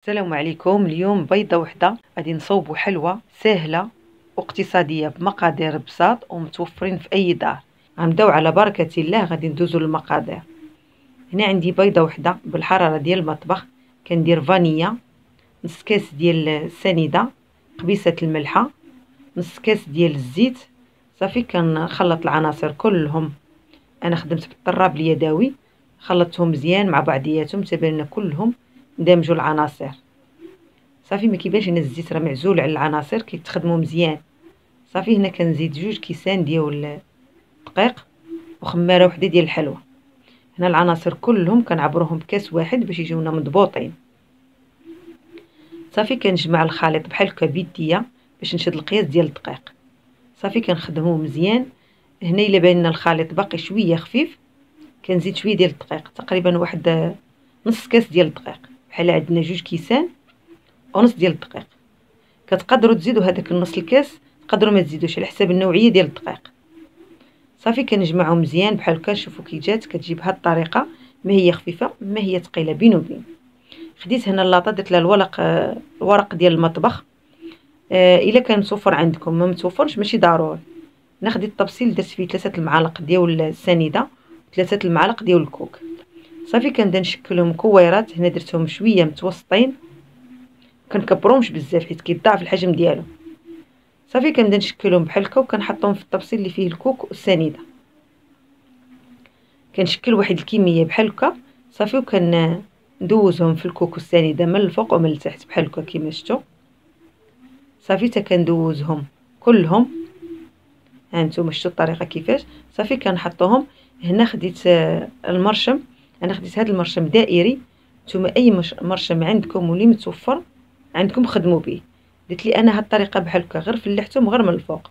السلام عليكم. اليوم بيضة وحدة. غادي نصوبوا حلوة سهلة واقتصادية بمقادير بساط ومتوفرين في أي دار. غنبداو على بركة الله. غادي ندوزو للمقادير. هنا عندي بيضة وحدة بالحرارة ديال المطبخ. كندير فانيا نص كاس ديال السنيدة قبيصة الملحة نص كاس ديال الزيت. صافي كنخلط العناصر كلهم. أنا خدمت بالطراب اليدوي خلطتهم مزيان مع بعضياتهم تبان كلهم. ندمجوا العناصر. صافي ما كيبانش هنا الزيت راه معزول على العناصر كيتخدموا مزيان. صافي هنا كنزيد جوج كيسان ديال الدقيق وخمارة وحدة ديال الحلوى هنا العناصر كلهم كنعبروهم بكاس واحد باش يجيونا مضبوطين. صافي كنجمع الخليط بحال هكا بيديا باش نشد القياس ديال الدقيق. صافي كنخدموه مزيان. هنا إلا بان الخليط باقي شوية خفيف كنزيد شوية ديال الدقيق تقريبا واحد نص كاس ديال الدقيق. بحال عندنا جوج كيسان ونص ديال الدقيق. كتقدروا تزيدوا هذاك النص الكاس تقدروا ما تزيدوش على حساب النوعية ديال الدقيق. صافي كنجمعو مزيان بحال هكا شوفوا كي جات كتجي بهاد الطريقة ما هي خفيفة ما هي ثقيلة بين وبين. خديت هنا اللاطه درت لها الورق الورق ديال المطبخ. آه إلا كان متوفر عندكم ما متوفرش ماشي ضروري. هنا خديت الطبسيل درت فيه ثلاثة المعالق ديال السنيدة وثلاثه المعالق ديال الكوك. صافي كنبدا نشكلهم كويرات هنا درتهم شوية متوسطين. كنكبروهمش بزاف حيت كيضاعف الحجم ديالهم صافي كنبدا نشكلهم بحال هكا وكنحطهم في الطبسيل اللي فيه الكوك والسنيدة. كنشكل واحد الكمية بحال هكا. صافي وكن ندوزهم في الكوك والسنيدة من الفوق ومن التحت بحال هكا كيما شفتوا صافي حتى كندوزهم كلهم. ها نتوما شفتوا الطريقة كيفاش؟ صافي كنحطوهم. هنا خديت المرشم. أنا خديت هذا المرشم دائري نتوما أي مرشم عندكم واللي متوفر عندكم خدموا به قلت لي أنا هاد الطريقة بحال هكا غير فلحتهم غير من الفوق.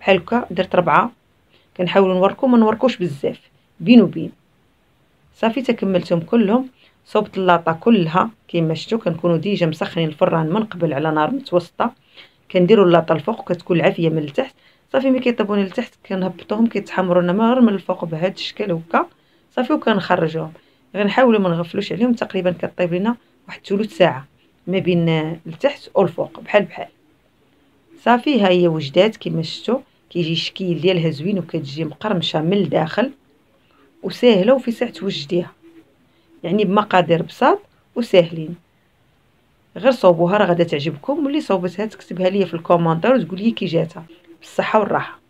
بحال هكا درت ربعة كنحاول نوركم ما نوركوش بزاف بين وبين. صافي تكملتهم كلهم صوبت اللاطه كلها كما شفتوا كنكونوا ديجا مسخنين الفران من قبل على نار متوسطة. كنديروا اللاطه الفوق وكتكون العافية من التحت صافي ملي كيطيبوني لتحت كنهبطوهم كيتحمروا لنا من الفوق بهذا الشكل هكا. صافي وكنخرجوهم غنحاولوا ما نغفلوش عليهم تقريبا كطيب لنا واحد ثلث ساعة ما بين التحت والفوق بحال بحال. صافي ها هي وجدات كما شفتوا كيجي الشكل ديالها زوين وكتجي مقرمشة من الداخل وساهلة وفي ساعه توجديها يعني بمقادير بساط وساهلين. غير صوبوها راه غادا تعجبكم واللي صوبتها تكتبها ليا في الكومونتير وتقول لي كي جاتها. بالصحة والراحة.